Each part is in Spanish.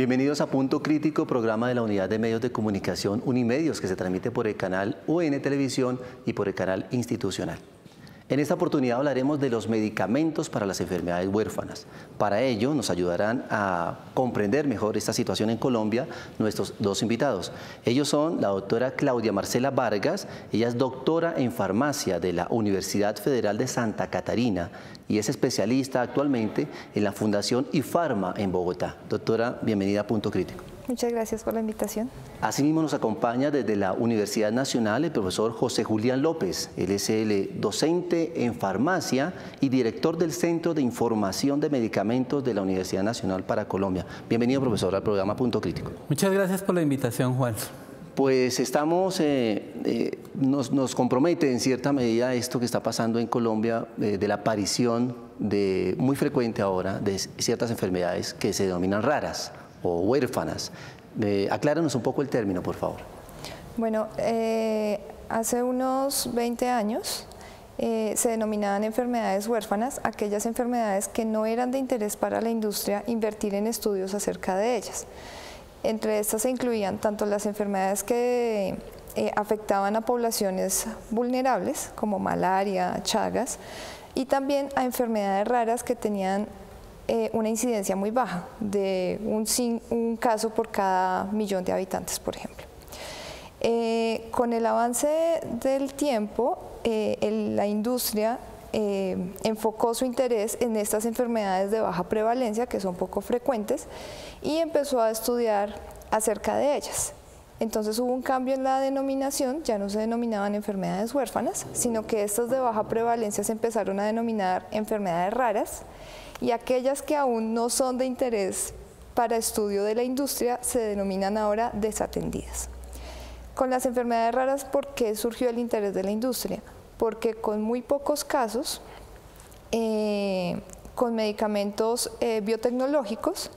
Bienvenidos a Punto Crítico, programa de la Unidad de Medios de Comunicación Unimedios que se transmite por el canal UN Televisión y por el canal institucional. En esta oportunidad hablaremos de los medicamentos para las enfermedades huérfanas. Para ello nos ayudarán a comprender mejor esta situación en Colombia nuestros dos invitados. Ellos son la doctora Claudia Marcela Vargas, ella es doctora en farmacia de la Universidad Federal de Santa Catarina y es especialista actualmente en la Fundación IFARMA en Bogotá. Doctora, bienvenida a Punto Crítico. Muchas gracias por la invitación. Asimismo nos acompaña desde la Universidad Nacional el profesor José Julián López. Él es el docente en farmacia y director del Centro de Información de Medicamentos de la Universidad Nacional para Colombia. Bienvenido, profesor, al programa Punto Crítico. Muchas gracias por la invitación, Juan. Pues estamos, eh, eh, nos, compromete en cierta medida esto que está pasando en Colombia eh, de la aparición de muy frecuente ahora de ciertas enfermedades que se denominan raras o huérfanas. Acláranos un poco el término, por favor. Bueno, hace unos 20 años se denominaban enfermedades huérfanas aquellas enfermedades que no eran de interés para la industria invertir en estudios acerca de ellas. Entre estas se incluían tanto las enfermedades que afectaban a poblaciones vulnerables, como malaria, chagas, y también a enfermedades raras que tenían eh, una incidencia muy baja, de un, caso por cada millón de habitantes, por ejemplo. Eh, con el avance del tiempo, eh, la industria enfocó su interés en estas enfermedades de baja prevalencia, que son poco frecuentes, y empezó a estudiar acerca de ellas. Entonces hubo un cambio en la denominación, ya no se denominaban enfermedades huérfanas, sino que estas de baja prevalencia se empezaron a denominar enfermedades raras y aquellas que aún no son de interés para estudio de la industria se denominan ahora desatendidas. Con las enfermedades raras, ¿por qué surgió el interés de la industria? Porque con muy pocos casos, eh, con medicamentos eh, biotecnológicos,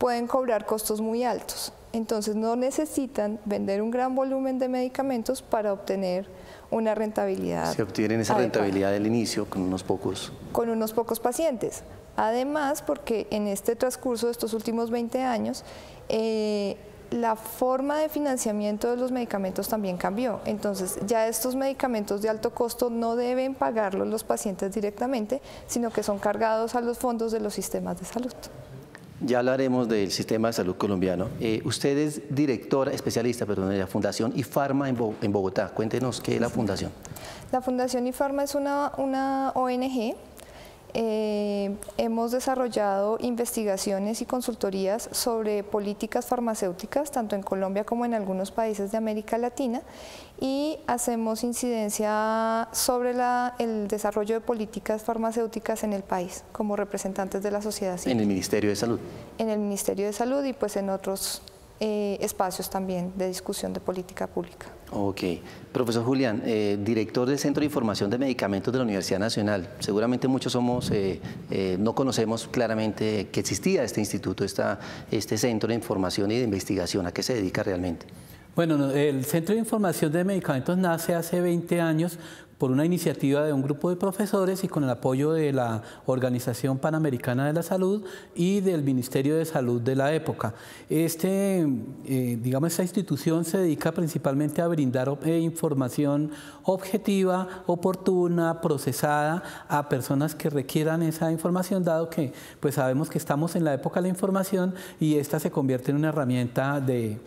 pueden cobrar costos muy altos. Entonces no necesitan vender un gran volumen de medicamentos para obtener una rentabilidad. Se obtienen esa rentabilidad del inicio con unos pocos. Con unos pocos pacientes. Además, porque en este transcurso de estos últimos 20 años, eh, la forma de financiamiento de los medicamentos también cambió. Entonces, ya estos medicamentos de alto costo no deben pagarlos los pacientes directamente, sino que son cargados a los fondos de los sistemas de salud. Ya hablaremos del sistema de salud colombiano. Eh, usted es directora, especialista, perdón, de la Fundación IFARMA en, Bogotá. Cuéntenos qué es la fundación. La Fundación IFARMA es una, una ONG eh, hemos desarrollado investigaciones y consultorías sobre políticas farmacéuticas, tanto en Colombia como en algunos países de América Latina, y hacemos incidencia sobre el desarrollo de políticas farmacéuticas en el país, como representantes de la sociedad civil. En el Ministerio de Salud. En el Ministerio de Salud y pues en otros eh, espacios también de discusión de política pública. Ok. Profesor Julián, eh, director del Centro de Información de Medicamentos de la Universidad Nacional. Seguramente muchos somos, eh, no conocemos claramente que existía este instituto, este Centro de Información y de Investigación. ¿A qué se dedica realmente? Bueno, el Centro de Información de Medicamentos nace hace 20 años por una iniciativa de un grupo de profesores y con el apoyo de la Organización Panamericana de la Salud y del Ministerio de Salud de la época. Este, eh, digamos, esta institución se dedica principalmente a brindar eh, información objetiva, oportuna, procesada a personas que requieran esa información, dado que pues sabemos que estamos en la época de la información y esta se convierte en una herramienta de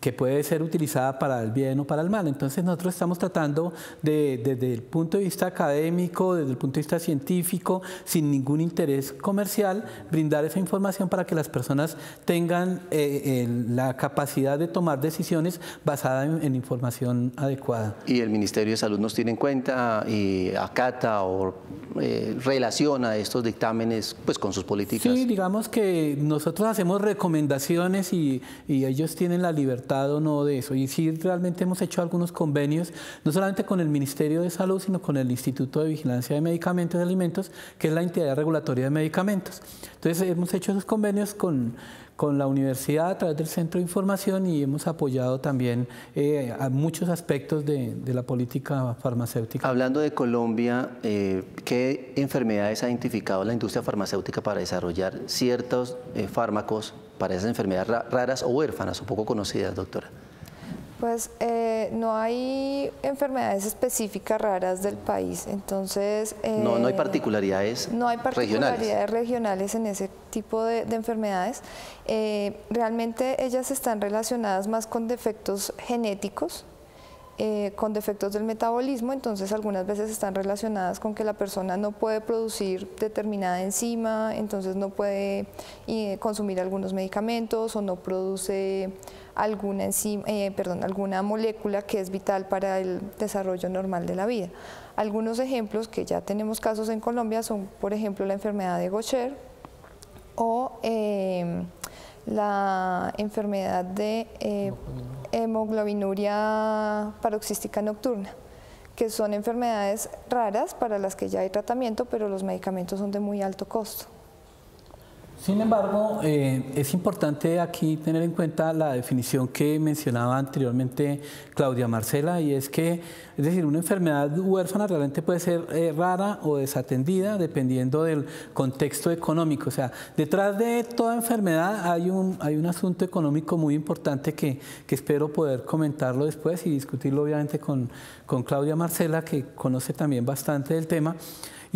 que puede ser utilizada para el bien o para el mal. Entonces nosotros estamos tratando de, desde el punto de vista académico, desde el punto de vista científico, sin ningún interés comercial, brindar esa información para que las personas tengan eh, la capacidad de tomar decisiones basadas en, información adecuada. ¿Y el Ministerio de Salud nos tiene en cuenta y acata o eh, relaciona estos dictámenes pues, con sus políticas? Sí, digamos que nosotros hacemos recomendaciones y, y ellos tienen la libertad libertad o no de eso. Y sí, realmente hemos hecho algunos convenios, no solamente con el Ministerio de Salud, sino con el Instituto de Vigilancia de Medicamentos y Alimentos, que es la entidad regulatoria de medicamentos. Entonces, hemos hecho esos convenios con, con la universidad a través del Centro de Información y hemos apoyado también eh, a muchos aspectos de, la política farmacéutica. Hablando de Colombia, eh, ¿qué enfermedades ha identificado la industria farmacéutica para desarrollar ciertos eh, fármacos para esas enfermedades raras o huérfanas o poco conocidas, doctora? Pues eh, no hay enfermedades específicas raras del país, entonces... no, no hay eh, particularidades No hay particularidades regionales, en ese tipo de, enfermedades. Eh, realmente ellas están relacionadas más con defectos genéticos, con defectos del metabolismo, entonces algunas veces están relacionadas con que la persona no puede producir determinada enzima, entonces no puede consumir algunos medicamentos o no produce alguna, enzima, eh, perdón, alguna molécula que es vital para el desarrollo normal de la vida. Algunos ejemplos que ya tenemos casos en Colombia son, por ejemplo, la enfermedad de Gaucher o em, la enfermedad de eh, hemoglobinuria paroxística nocturna que son enfermedades raras para las que ya hay tratamiento, pero los medicamentos son de muy alto costo. Sin embargo, eh, es importante aquí tener en cuenta la definición que mencionaba anteriormente Claudia Marcela y es que, es decir, una enfermedad huérfana realmente puede ser eh, rara o desatendida dependiendo del contexto económico. O sea, detrás de toda enfermedad hay un, hay un asunto económico muy importante que, que espero poder comentarlo después y discutirlo obviamente con, con Claudia Marcela, que conoce también bastante del tema.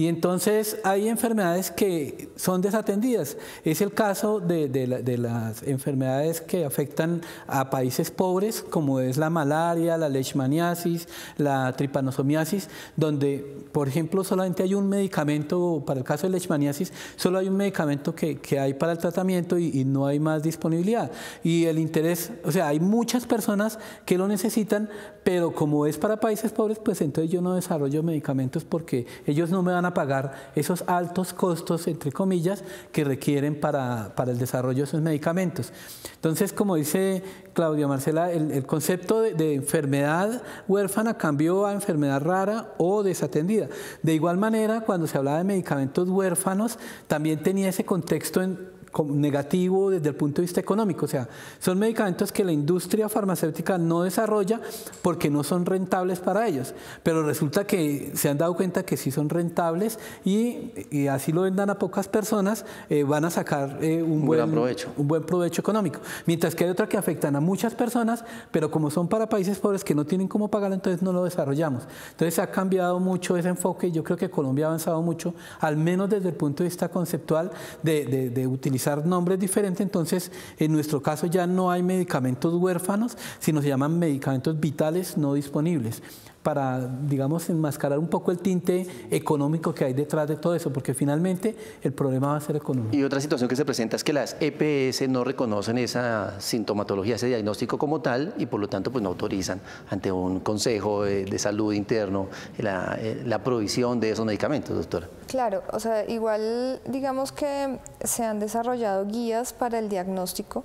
Y entonces hay enfermedades que son desatendidas. Es el caso de, las enfermedades que afectan a países pobres, como es la malaria, la leishmaniasis, la tripanosomiasis, donde, por ejemplo, solamente hay un medicamento, para el caso de leishmaniasis, solo hay un medicamento que, hay para el tratamiento y, y no hay más disponibilidad. Y el interés, o sea, hay muchas personas que lo necesitan, pero como es para países pobres, pues entonces yo no desarrollo medicamentos porque ellos no me van a pagar esos altos costos, entre comillas, que requieren para, el desarrollo de esos medicamentos. Entonces, como dice Claudia Marcela, el, concepto de, enfermedad huérfana cambió a enfermedad rara o desatendida. De igual manera, cuando se hablaba de medicamentos huérfanos, también tenía ese contexto en negativo desde el punto de vista económico. O sea, son medicamentos que la industria farmacéutica no desarrolla porque no son rentables para ellos. Pero resulta que se han dado cuenta que sí son rentables y, así lo vendan a pocas personas, eh, van a sacar eh, un, buen, provecho. un buen provecho económico. Mientras que hay otras que afectan a muchas personas, pero como son para países pobres que no tienen cómo pagar, entonces no lo desarrollamos. Entonces ha cambiado mucho ese enfoque y yo creo que Colombia ha avanzado mucho, al menos desde el punto de vista conceptual, de, de utilizar nombres diferentes, entonces en nuestro caso ya no hay medicamentos huérfanos, sino se llaman medicamentos vitales no disponibles para, digamos, enmascarar un poco el tinte económico que hay detrás de todo eso, porque finalmente el problema va a ser económico. Y otra situación que se presenta es que las EPS no reconocen esa sintomatología, ese diagnóstico como tal, y por lo tanto pues no autorizan ante un consejo de, salud interno la, eh, la provisión de esos medicamentos, doctora. Claro, o sea, igual digamos que se han desarrollado guías para el diagnóstico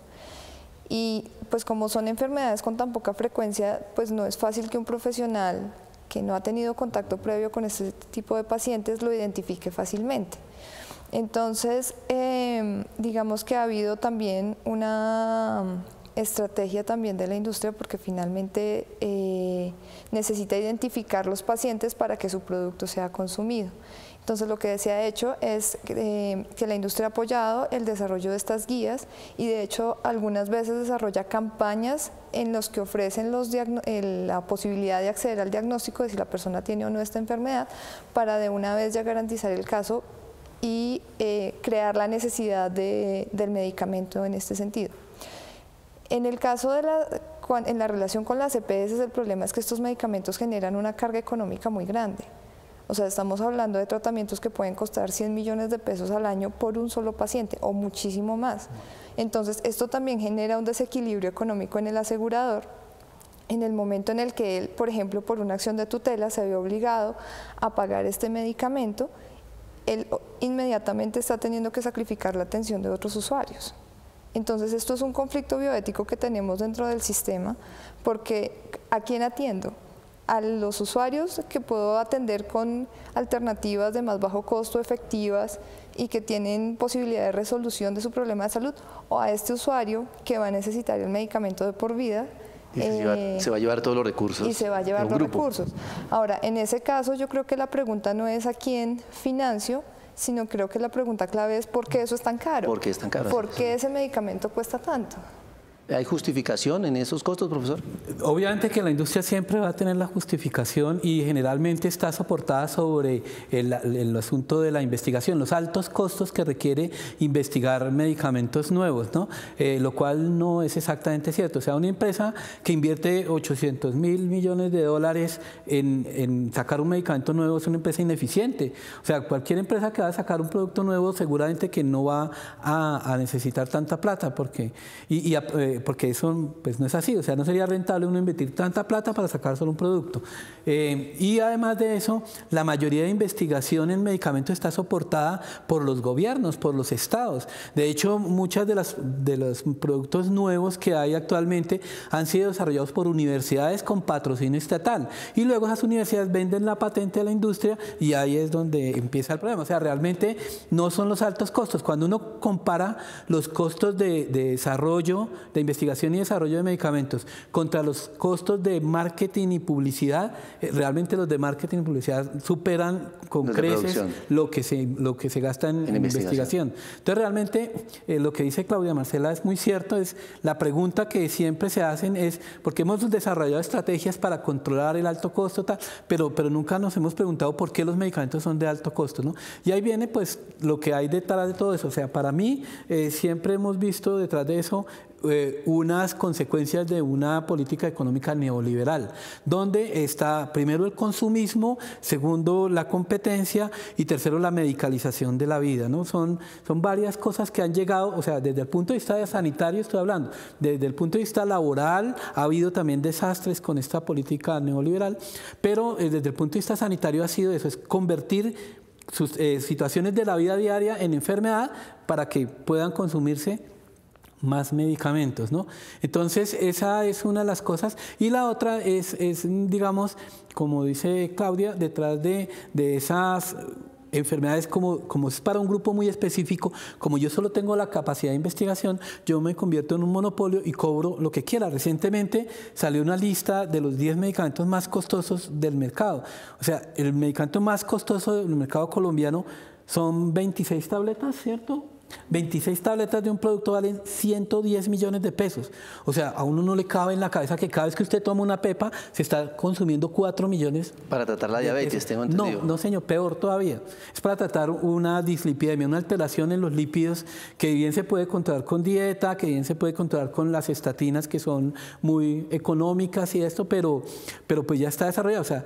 y pues como son enfermedades con tan poca frecuencia, pues no es fácil que un profesional que no ha tenido contacto previo con este tipo de pacientes lo identifique fácilmente. Entonces, em, digamos que ha habido también una estrategia también de la industria porque finalmente eh, necesita identificar los pacientes para que su producto sea consumido. Entonces lo que se ha hecho es eh, que la industria ha apoyado el desarrollo de estas guías y de hecho algunas veces desarrolla campañas en los que ofrecen la posibilidad de acceder al diagnóstico de si la persona tiene o no esta enfermedad para de una vez ya garantizar el caso y eh, crear la necesidad del medicamento en este sentido. En el caso de la, en la relación con las EPS, el problema es que estos medicamentos generan una carga económica muy grande. O sea, estamos hablando de tratamientos que pueden costar 100 millones de pesos al año por un solo paciente o muchísimo más. Entonces, esto también genera un desequilibrio económico en el asegurador en el momento en el que él, por ejemplo, por una acción de tutela se ve obligado a pagar este medicamento, él inmediatamente está teniendo que sacrificar la atención de otros usuarios. Entonces, esto es un conflicto bioético que tenemos dentro del sistema, porque ¿a quién atiendo? A los usuarios que puedo atender con alternativas de más bajo costo, efectivas y que tienen posibilidad de resolución de su problema de salud, o a este usuario que va a necesitar el medicamento de por vida. Y se, va a llevar todos los recursos. Y se va a llevar los recursos. Ahora, en ese caso yo creo que la pregunta no es a quién financio, sino creo que la pregunta clave es ¿por qué eso es tan caro? ¿Por qué es tan caro? ¿Por qué ese medicamento cuesta tanto? ¿Hay justificación en esos costos, profesor? Obviamente que la industria siempre va a tener la justificación y generalmente está soportada sobre el, asunto de la investigación, los altos costos que requiere investigar medicamentos nuevos, ¿no? Eh, lo cual no es exactamente cierto. O sea, una empresa que invierte 800 mil millones de dólares en, sacar un medicamento nuevo es una empresa ineficiente. O sea, cualquier empresa que va a sacar un producto nuevo seguramente que no va a, necesitar tanta plata porque... Y, eh, porque eso pues, no es así, o sea, no sería rentable uno invertir tanta plata para sacar solo un producto. Eh, y además de eso, la mayoría de investigación en medicamentos está soportada por los gobiernos, por los estados. De hecho, muchos de, de los productos nuevos que hay actualmente han sido desarrollados por universidades con patrocinio estatal. Y luego esas universidades venden la patente a la industria y ahí es donde empieza el problema. O sea, realmente no son los altos costos. Cuando uno compara los costos de, de desarrollo, de investigación y desarrollo de medicamentos contra los costos de marketing y publicidad, eh, realmente los de marketing y publicidad superan con creces lo que, se, lo que se gasta en, investigación. Entonces realmente eh, lo que dice Claudia Marcela es muy cierto, es la pregunta que siempre se hacen es, porque hemos desarrollado estrategias para controlar el alto costo, tal, pero, pero nunca nos hemos preguntado por qué los medicamentos son de alto costo. ¿no? Y ahí viene pues lo que hay detrás de todo eso. O sea, para mí eh, siempre hemos visto detrás de eso eh, unas consecuencias de una política económica neoliberal, donde está primero el consumismo, segundo la competencia y tercero la medicalización de la vida. ¿no? Son, son varias cosas que han llegado, o sea, desde el punto de vista sanitario estoy hablando, desde el punto de vista laboral ha habido también desastres con esta política neoliberal, pero eh, desde el punto de vista sanitario ha sido eso, es convertir sus eh, situaciones de la vida diaria en enfermedad para que puedan consumirse más medicamentos, ¿no? Entonces, esa es una de las cosas. Y la otra es, digamos, como dice Claudia, detrás de, esas enfermedades como, como es para un grupo muy específico, como yo solo tengo la capacidad de investigación, yo me convierto en un monopolio y cobro lo que quiera. Recientemente salió una lista de los 10 medicamentos más costosos del mercado. O sea, el medicamento más costoso del mercado colombiano son 26 tabletas, ¿cierto? 26 tabletas de un producto valen 110 millones de pesos. O sea, a uno no le cabe en la cabeza que cada vez que usted toma una pepa se está consumiendo 4 millones. Para tratar la diabetes, tengo entendido. No, no señor, peor todavía. Es para tratar una dislipidemia, una alteración en los lípidos que bien se puede controlar con dieta, que bien se puede controlar con las estatinas que son muy económicas y esto, pero, pero pues ya está desarrollado. O sea,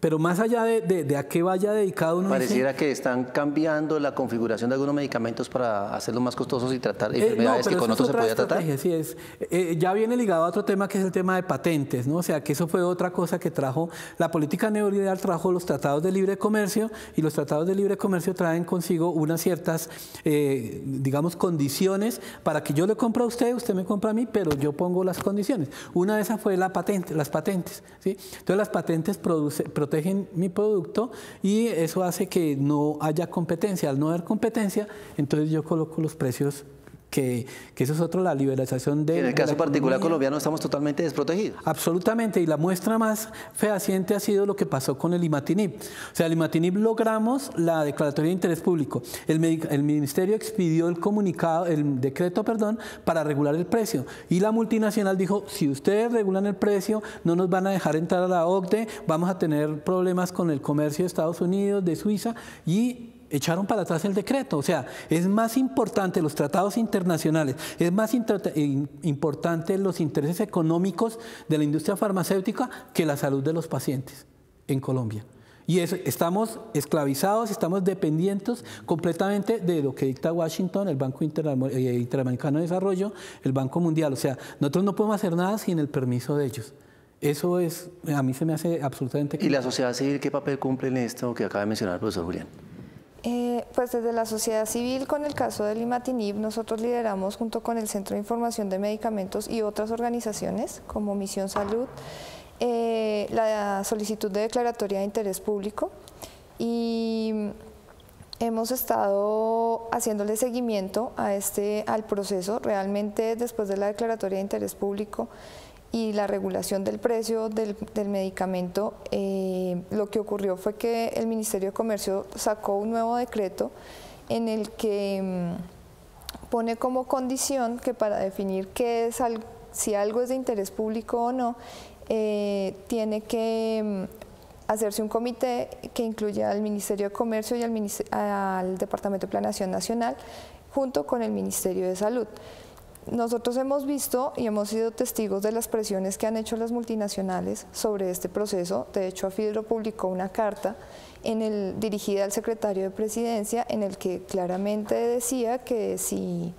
pero más allá de, a qué vaya dedicado uno. Pareciera que están cambiando la configuración de algunos medicamentos para hacerlos más costosos y tratar eh, enfermedades que con otros se podía tratar. Sí es. Eh, ya viene ligado a otro tema que es el tema de patentes, ¿no? O sea, que eso fue otra cosa que trajo la política neoliberal, trajo los tratados de libre comercio y los tratados de libre comercio traen consigo unas ciertas, eh, digamos, condiciones para que yo le compre a usted, usted me compra a mí, pero yo pongo las condiciones. Una de esas fue la patente, las patentes, ¿sí? Entonces las patentes producen protegen mi producto y eso hace que no haya competencia. Al no haber competencia, entonces yo coloco los precios que, eso es otro, la liberalización de... En el caso particular colombiano estamos totalmente desprotegidos. Absolutamente, y la muestra más fehaciente ha sido lo que pasó con el IMATINIB. O sea, el IMATINIB logramos la declaratoria de interés público. El, el ministerio expidió el comunicado, el decreto, perdón, para regular el precio. Y la multinacional dijo, si ustedes regulan el precio, no nos van a dejar entrar a la OCDE, vamos a tener problemas con el comercio de Estados Unidos, de Suiza, y echaron para atrás el decreto. O sea, es más importante los tratados internacionales, es más importante los intereses económicos de la industria farmacéutica que la salud de los pacientes en Colombia. Y estamos esclavizados, estamos dependientes completamente de lo que dicta Washington, el Banco eh, Interamericano de Desarrollo, el Banco Mundial. O sea, nosotros no podemos hacer nada sin el permiso de ellos. Eso es, a mí se me hace absolutamente... ¿Y la sociedad civil qué papel cumple en esto que acaba de mencionar el profesor Julián? Eh, pues desde la sociedad civil, con el caso del imatinib, nosotros lideramos junto con el Centro de Información de Medicamentos y otras organizaciones como Misión Salud eh, la solicitud de declaratoria de interés público y hemos estado haciéndole seguimiento a este, al proceso. Realmente después de la declaratoria de interés público y la regulación del precio del, medicamento, eh, lo que ocurrió fue que el Ministerio de Comercio sacó un nuevo decreto en el que mm, pone como condición que para definir qué es si algo es de interés público o no, eh, tiene que mm, hacerse un comité que incluya al Ministerio de Comercio y al, al Departamento de Planación Nacional junto con el Ministerio de Salud. Nosotros hemos visto y hemos sido testigos de las presiones que han hecho las multinacionales sobre este proceso. De hecho, Afidro publicó una carta dirigida al secretario de Presidencia en el que claramente decía que si,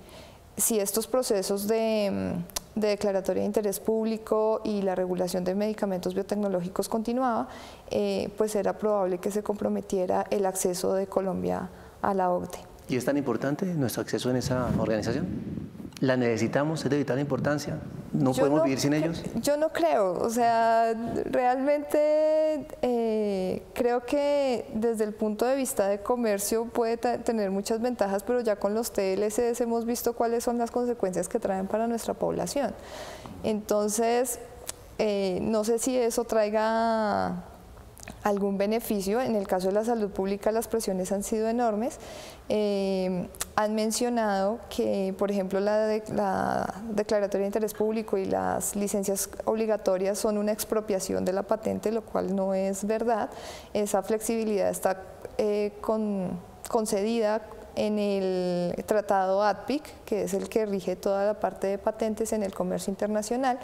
estos procesos de, de, declaratoria de interés público y la regulación de medicamentos biotecnológicos continuaba, eh, pues era probable que se comprometiera el acceso de Colombia a la OCDE. ¿Y es tan importante nuestro acceso en esa organización? ¿La necesitamos? ¿Es de vital importancia? ¿No podemos vivir sin ellos? Yo no creo, o sea, realmente eh, creo que desde el punto de vista de comercio puede tener muchas ventajas, pero ya con los TLCs hemos visto cuáles son las consecuencias que traen para nuestra población. Entonces, eh, no sé si eso traiga algún beneficio. En el caso de la salud pública las presiones han sido enormes. Eh, han mencionado que, por ejemplo, la, la, declaratoria de interés público y las licencias obligatorias son una expropiación de la patente, lo cual no es verdad. Esa flexibilidad está eh, concedida en el tratado ADPIC, que es el que rige toda la parte de patentes en el comercio internacional.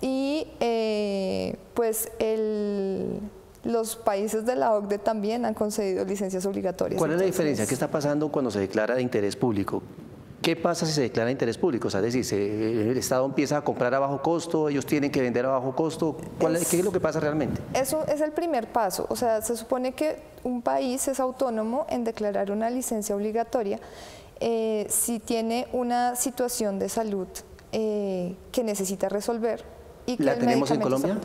Y eh, pues el los países de la OCDE también han concedido licencias obligatorias. ¿Cuál es la diferencia? ¿Qué está pasando cuando se declara de interés público? ¿Qué pasa si se declara de interés público? O sea, es decir, el Estado empieza a comprar a bajo costo, ellos tienen que vender a bajo costo. ¿Qué es lo que pasa realmente? Eso es el primer paso. O sea, se supone que un país es autónomo en declarar una licencia obligatoria eh, si tiene una situación de salud eh, que necesita resolver. Y que ¿La tenemos en Colombia?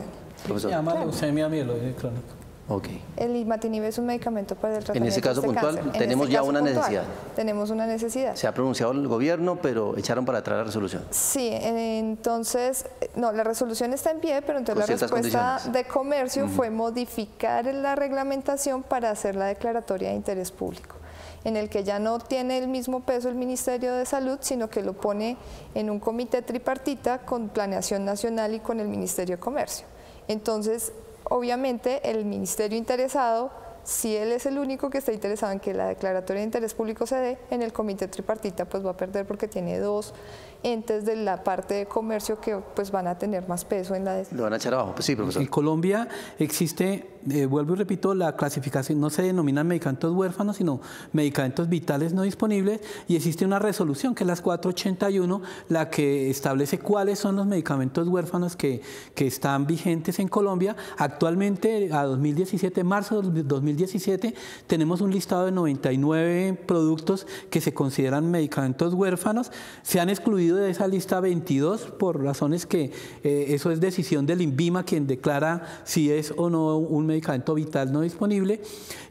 Se llama leucemia mieloide crónica. Okay. El imatinib es un medicamento para el tratamiento En ese caso de este puntual tenemos ya una necesidad. Tenemos una necesidad. Se ha pronunciado el gobierno, pero echaron para atrás la resolución. Sí, entonces, no, la resolución está en pie, pero entonces la respuesta de comercio fue modificar la reglamentación para hacer la declaratoria de interés público en el que ya no tiene el mismo peso el Ministerio de Salud, sino que lo pone en un comité tripartita con planeación nacional y con el Ministerio de Comercio. Entonces, obviamente, el ministerio interesado, si él es el único que está interesado en que la declaratoria de interés público se dé, en el comité tripartita pues va a perder porque tiene dos entes de la parte de comercio que pues van a tener más peso en la decisión. Lo van a echar abajo, pues sí, profesor. En Colombia existe, eh, vuelvo y repito, la clasificación, no se denominan medicamentos huérfanos, sino medicamentos vitales no disponibles, y existe una resolución que es la 481, la que establece cuáles son los medicamentos huérfanos que, que están vigentes en Colombia. Actualmente, a 2017, marzo de 2017, tenemos un listado de 99 productos que se consideran medicamentos huérfanos. Se han excluido de esa lista 22 por razones que eh, eso es decisión del INVIMA quien declara si es o no un medicamento vital no disponible.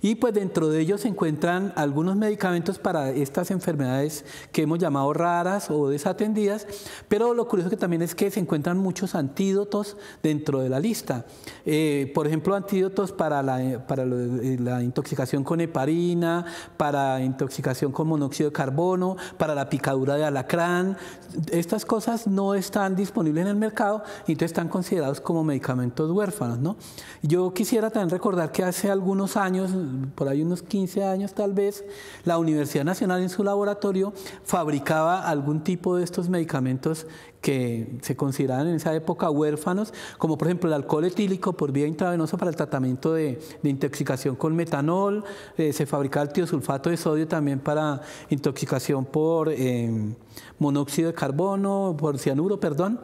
Y pues dentro de ellos se encuentran algunos medicamentos para estas enfermedades que hemos llamado raras o desatendidas, pero lo curioso que también es que se encuentran muchos antídotos dentro de la lista. Eh, por ejemplo, antídotos para, la, para eh, la intoxicación con heparina, para intoxicación con monóxido de carbono, para la picadura de alacrán, estas cosas no están disponibles en el mercado y entonces están considerados como medicamentos huérfanos. ¿no? Yo quisiera también recordar que hace algunos años, por ahí unos 15 años tal vez, la Universidad Nacional en su laboratorio fabricaba algún tipo de estos medicamentos que se consideraban en esa época huérfanos, como por ejemplo el alcohol etílico por vía intravenosa para el tratamiento de, intoxicación con metanol, eh, se fabricaba el tiosulfato de sodio también para intoxicación por eh, monóxido de carbono, por cianuro, perdón,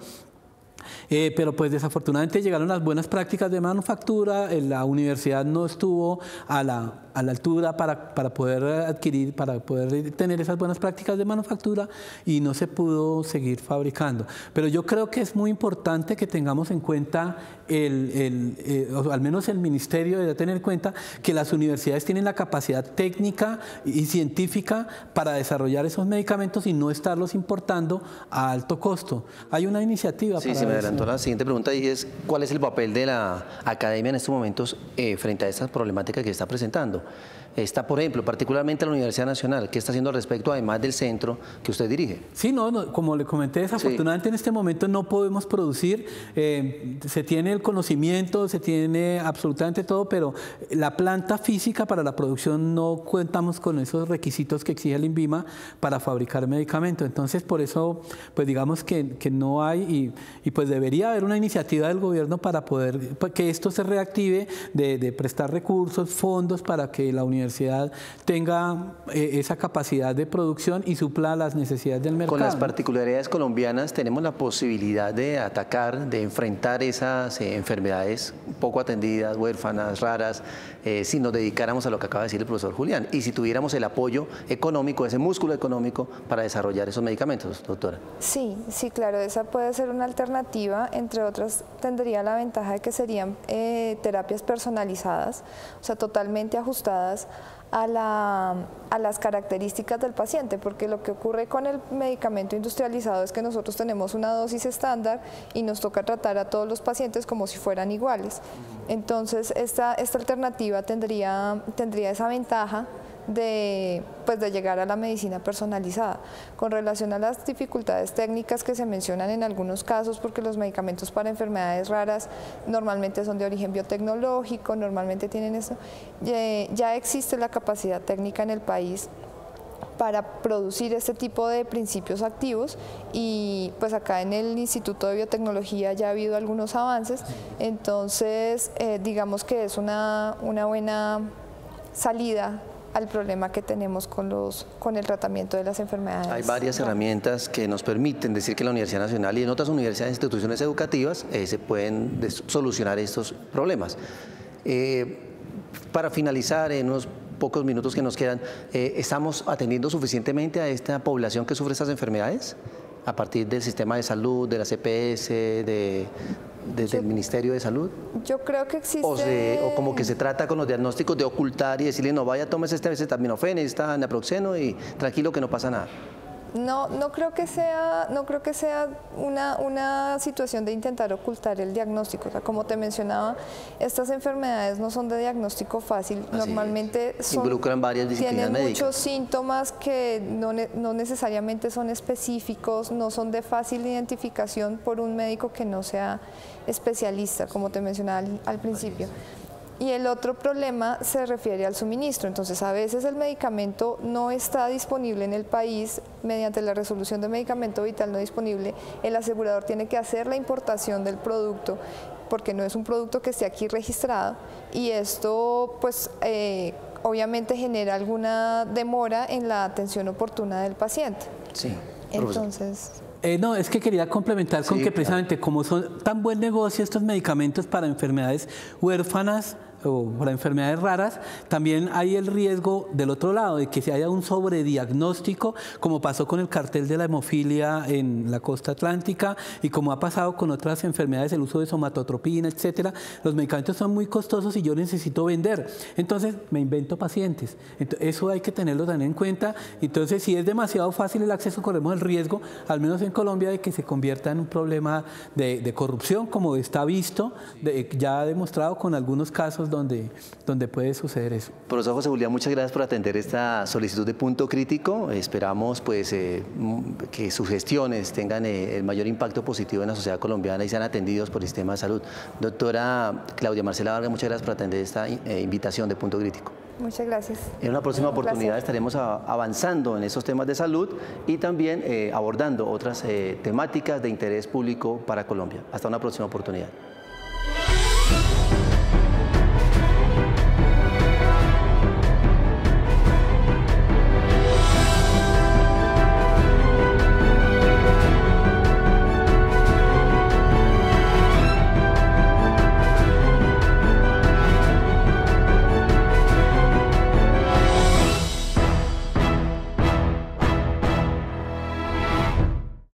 Eh, pero pues desafortunadamente llegaron las buenas prácticas de manufactura, la universidad no estuvo a la, a la altura para, para, poder adquirir, para poder tener esas buenas prácticas de manufactura y no se pudo seguir fabricando. Pero yo creo que es muy importante que tengamos en cuenta, el, el eh, al menos el ministerio debe tener en cuenta que las universidades tienen la capacidad técnica y científica para desarrollar esos medicamentos y no estarlos importando a alto costo. Hay una iniciativa sí, para adelantó la siguiente pregunta y es ¿cuál es el papel de la academia en estos momentos eh, frente a estas problemáticas que está presentando? Está, por ejemplo, particularmente la Universidad Nacional, ¿qué está haciendo al respecto, además del centro que usted dirige? Sí, no, como le comenté, desafortunadamente en este momento no podemos producir, eh, se tiene el conocimiento, se tiene absolutamente todo, pero la planta física para la producción no contamos con esos requisitos que exige el INVIMA para fabricar medicamentos. Entonces, por eso, pues digamos que, no hay y, pues debería haber una iniciativa del gobierno para poder que esto se reactive, de, de prestar recursos, fondos para que la universidad universidad tenga eh, esa capacidad de producción y supla las necesidades del mercado. Con las particularidades colombianas tenemos la posibilidad de atacar, de enfrentar esas eh, enfermedades poco atendidas, huérfanas, raras, eh, si nos dedicáramos a lo que acaba de decir el profesor Julián y si tuviéramos el apoyo económico, ese músculo económico para desarrollar esos medicamentos, doctora. Sí, sí, claro, esa puede ser una alternativa, entre otras tendría la ventaja de que serían terapias personalizadas, o sea, totalmente ajustadas a, la, a, las características del paciente, porque lo que ocurre con el medicamento industrializado es que nosotros tenemos una dosis estándar y nos toca tratar a todos los pacientes como si fueran iguales. Entonces, esta, esta alternativa tendría, tendría esa ventaja de, pues, de llegar a la medicina personalizada. Con relación a las dificultades técnicas que se mencionan en algunos casos, porque los medicamentos para enfermedades raras normalmente son de origen biotecnológico, normalmente tienen eso, ya existe la capacidad técnica en el país para producir este tipo de principios activos y pues acá en el Instituto de Biotecnología ya ha habido algunos avances, entonces eh, digamos que es una, una buena salida al problema que tenemos con, los, con el tratamiento de las enfermedades. Hay varias herramientas que nos permiten decir que la Universidad Nacional y en otras universidades e instituciones educativas eh, se pueden solucionar estos problemas. Eh, para finalizar, en unos pocos minutos que nos quedan, eh, ¿estamos atendiendo suficientemente a esta población que sufre estas enfermedades? A partir del sistema de salud, de la CPS, de, desde el Ministerio de Salud? Yo creo que existe... O, como que se trata con los diagnósticos de ocultar y decirle, no, vaya, tómese este acetaminofén, esta naproxeno y tranquilo que no pasa nada. No, no creo que sea, no creo que sea una, una situación de intentar ocultar el diagnóstico. como te mencionaba, estas enfermedades no son de diagnóstico fácil. Normalmente son, involucran varias disciplinas tienen muchos síntomas que no, no, necesariamente son específicos, no son de fácil identificación por un médico que no sea especialista, como te mencionaba al principio. Y el otro problema se refiere al suministro. Entonces, a veces el medicamento no está disponible en el país mediante la resolución de medicamento vital no disponible. El asegurador tiene que hacer la importación del producto porque no es un producto que esté aquí registrado y esto pues eh, obviamente genera alguna demora en la atención oportuna del paciente. Sí. Entonces... Eh, no, es que quería complementar con que precisamente como son tan buen negocio estos medicamentos para enfermedades huérfanas, o para enfermedades raras, también hay el riesgo del otro lado, de que se haya un sobrediagnóstico, como pasó con el cartel de la hemofilia en la costa atlántica y como ha pasado con otras enfermedades, el uso de somatotropina, etcétera. Los medicamentos son muy costosos y yo necesito vender. Entonces, me invento pacientes. eso hay que tenerlo también en cuenta. Entonces, si es demasiado fácil el acceso, corremos el riesgo, al menos en Colombia, de que se convierta en un problema de, corrupción, como está visto, ya demostrado con algunos casos donde, donde puede suceder eso. Profesor José Julián, muchas gracias por atender esta solicitud de punto crítico. Esperamos pues, eh, que sus gestiones tengan eh, el mayor impacto positivo en la sociedad colombiana y sean atendidos por el sistema de salud. Doctora Claudia Marcela Vargas, muchas gracias por atender esta eh, invitación de punto crítico. Muchas gracias. En una próxima oportunidad estaremos avanzando en esos temas de salud y también abordando otras temáticas de interés público para Colombia. Hasta una próxima oportunidad.